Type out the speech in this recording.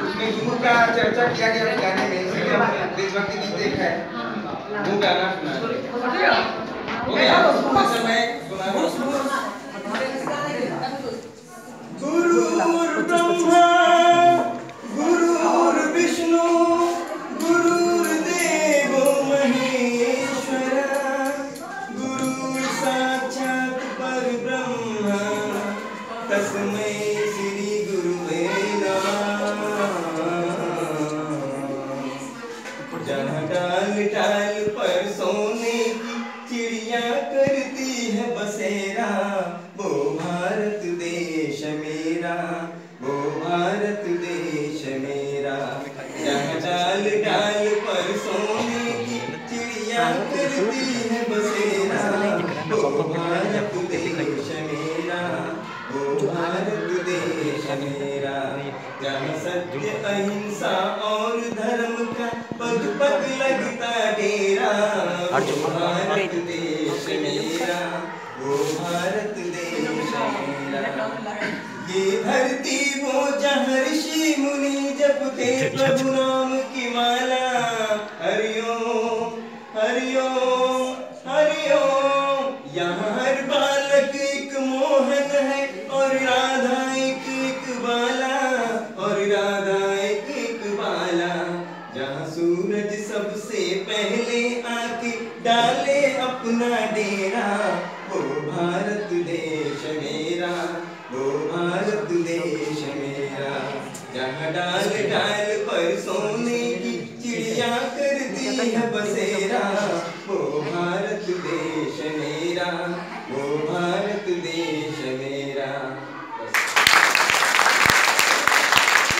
उसमें गुरु का चर्चा किया गया गाने में इसलिए हमने देशभक्ति गीत देखा है वो गाना सुना हो गया समय गुरुर् ब्रह्मा तस्मै जहाँ डाल डाल पर सोने की चिड़िया करती है बसेरा। वो भारत देश मेरा, वो भारत देश मेरा। जहाँ डाल डाल पर सोने की चिड़िया करती है बसेरा। वो भारत देश मेरा, वो भारत मेरा जहाँ सत्य अहिंसा और धर्म का पग पग लगता डेरा। भारत देश मेरा। वो भारत देश मेरा। ये धरती वो जहाँ ऋषि मुनि जपते प्रभु नाम की माला। हरिओम हरिओम हरिओम। यहाँ डेरा वो भारत देश मेरा वो भारत देश मेरा। जहाँ डाल डाल पर सोने की चिड़िया करती है बसेरा वो भारत देश मेरा वो भारत